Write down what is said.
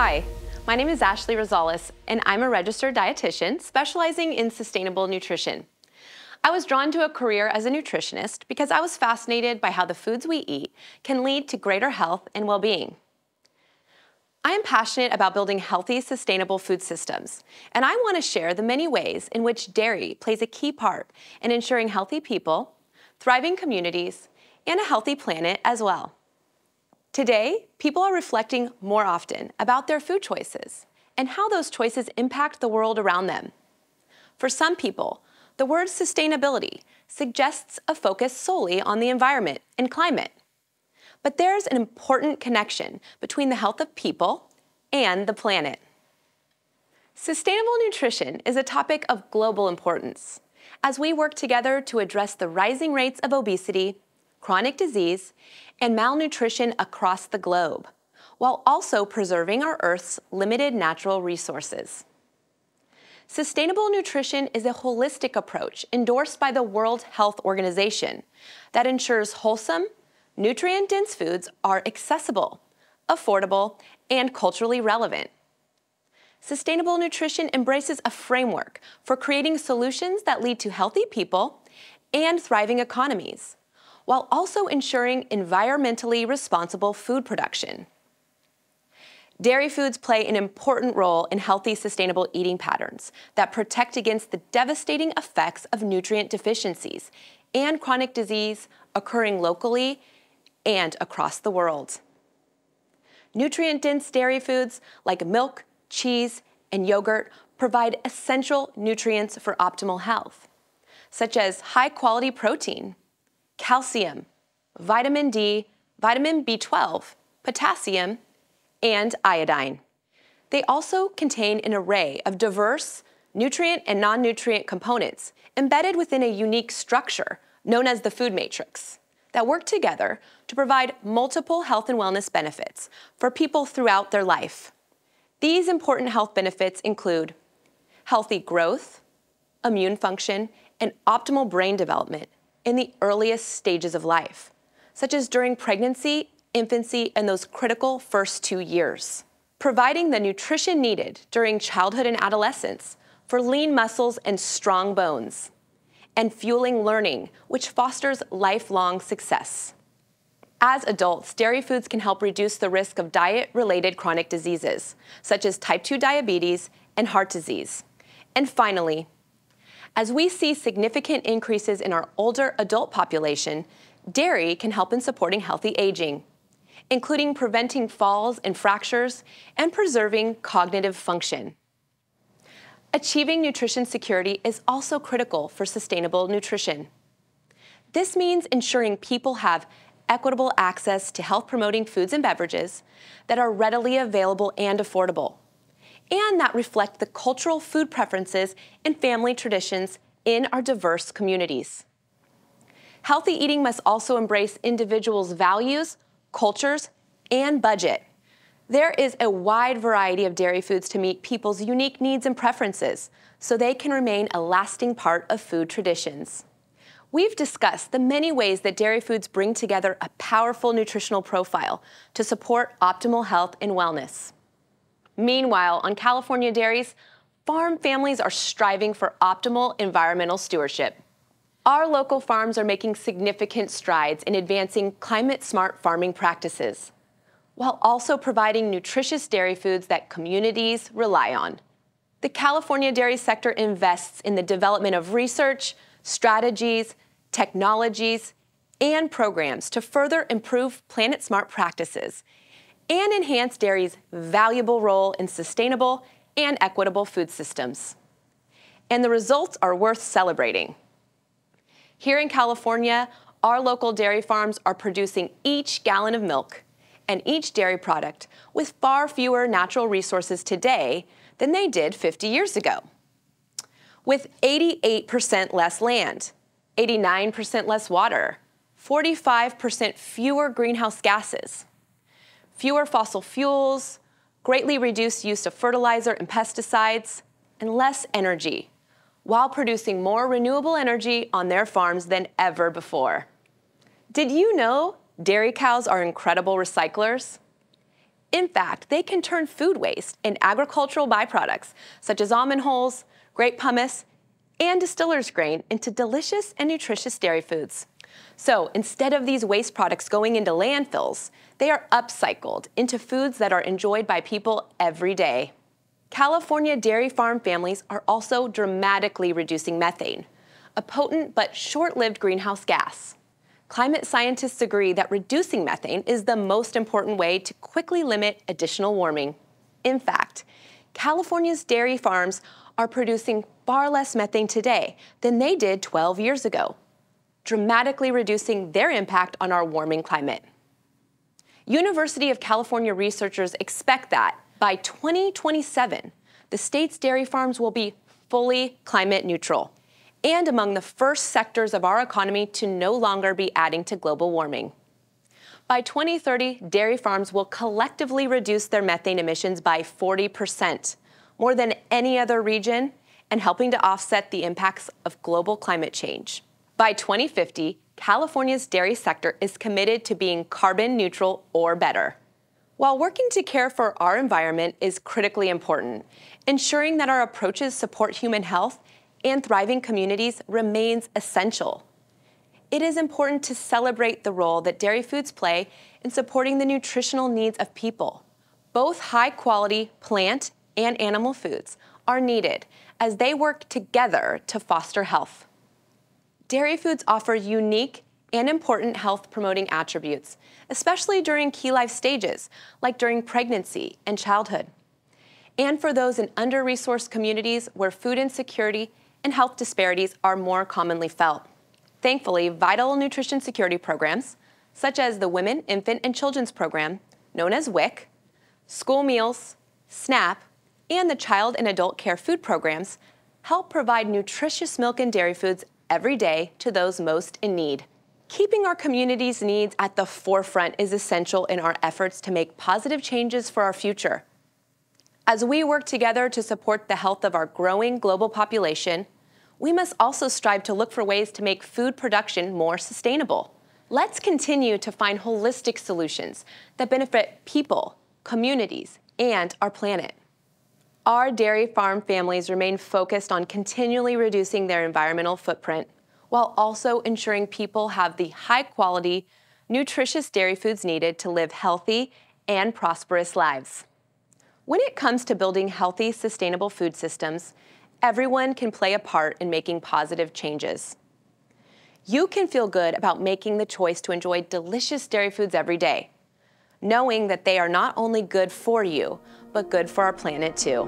Hi, my name is Ashley Rosales, and I'm a registered dietitian specializing in sustainable nutrition. I was drawn to a career as a nutritionist because I was fascinated by how the foods we eat can lead to greater health and well-being. I am passionate about building healthy, sustainable food systems, and I want to share the many ways in which dairy plays a key part in ensuring healthy people, thriving communities, and a healthy planet as well. Today, people are reflecting more often about their food choices and how those choices impact the world around them. For some people, the word sustainability suggests a focus solely on the environment and climate. But there's an important connection between the health of people and the planet. Sustainable nutrition is a topic of global importance as we work together to address the rising rates of obesity, chronic disease, and malnutrition across the globe, while also preserving our Earth's limited natural resources. Sustainable nutrition is a holistic approach endorsed by the World Health Organization that ensures wholesome, nutrient-dense foods are accessible, affordable, and culturally relevant. Sustainable nutrition embraces a framework for creating solutions that lead to healthy people and thriving economies, while also ensuring environmentally responsible food production. Dairy foods play an important role in healthy, sustainable eating patterns that protect against the devastating effects of nutrient deficiencies and chronic disease occurring locally and across the world. Nutrient-dense dairy foods like milk, cheese, and yogurt provide essential nutrients for optimal health, such as high-quality protein, calcium, vitamin D, vitamin B12, potassium, and iodine. They also contain an array of diverse nutrient and non-nutrient components embedded within a unique structure known as the food matrix that work together to provide multiple health and wellness benefits for people throughout their life. These important health benefits include healthy growth, immune function, and optimal brain development in the earliest stages of life, such as during pregnancy, infancy, and those critical first two years. Providing the nutrition needed during childhood and adolescence for lean muscles and strong bones and fueling learning, which fosters lifelong success. As adults, dairy foods can help reduce the risk of diet-related chronic diseases, such as type 2 diabetes and heart disease. And finally, as we see significant increases in our older adult population, dairy can help in supporting healthy aging, including preventing falls and fractures and preserving cognitive function. Achieving nutrition security is also critical for sustainable nutrition. This means ensuring people have equitable access to health-promoting foods and beverages that are readily available and affordable, and that reflect the cultural food preferences and family traditions in our diverse communities. Healthy eating must also embrace individuals' values, cultures, and budget. There is a wide variety of dairy foods to meet people's unique needs and preferences so they can remain a lasting part of food traditions. We've discussed the many ways that dairy foods bring together a powerful nutritional profile to support optimal health and wellness. Meanwhile, on California dairies, farm families are striving for optimal environmental stewardship. Our local farms are making significant strides in advancing climate-smart farming practices while also providing nutritious dairy foods that communities rely on. The California dairy sector invests in the development of research, strategies, technologies, and programs to further improve Planet Smart practices and enhance dairy's valuable role in sustainable and equitable food systems. And the results are worth celebrating. Here in California, our local dairy farms are producing each gallon of milk and each dairy product with far fewer natural resources today than they did 50 years ago. With 88% less land, 89% less water, 45% fewer greenhouse gases, fewer fossil fuels, greatly reduced use of fertilizer and pesticides, and less energy, while producing more renewable energy on their farms than ever before. Did you know Dairy cows are incredible recyclers. In fact, they can turn food waste and agricultural byproducts, such as almond hulls, grape pomace, and distiller's grain, into delicious and nutritious dairy foods. So instead of these waste products going into landfills, they are upcycled into foods that are enjoyed by people every day. California dairy farm families are also dramatically reducing methane, a potent but short-lived greenhouse gas. Climate scientists agree that reducing methane is the most important way to quickly limit additional warming. In fact, California's dairy farms are producing far less methane today than they did 12 years ago, dramatically reducing their impact on our warming climate. University of California researchers expect that by 2027, the state's dairy farms will be fully climate neutral and among the first sectors of our economy to no longer be adding to global warming. By 2030, dairy farms will collectively reduce their methane emissions by 40%, more than any other region, and helping to offset the impacts of global climate change. By 2050, California's dairy sector is committed to being carbon neutral or better. While working to care for our environment is critically important, ensuring that our approaches support human health and thriving communities remains essential. It is important to celebrate the role that dairy foods play in supporting the nutritional needs of people. Both high quality plant and animal foods are needed as they work together to foster health. Dairy foods offer unique and important health promoting attributes, especially during key life stages, like during pregnancy and childhood. And for those in under resourced communities where food insecurity and health disparities are more commonly felt. Thankfully, vital nutrition security programs, such as the Women, Infant, and Children's Program, known as WIC, school meals, SNAP, and the Child and Adult Care Food Programs, help provide nutritious milk and dairy foods every day to those most in need. Keeping our community's needs at the forefront is essential in our efforts to make positive changes for our future. As we work together to support the health of our growing global population, we must also strive to look for ways to make food production more sustainable. Let's continue to find holistic solutions that benefit people, communities, and our planet. Our dairy farm families remain focused on continually reducing their environmental footprint while also ensuring people have the high quality, nutritious dairy foods needed to live healthy and prosperous lives. When it comes to building healthy, sustainable food systems, everyone can play a part in making positive changes. You can feel good about making the choice to enjoy delicious dairy foods every day, knowing that they are not only good for you, but good for our planet too.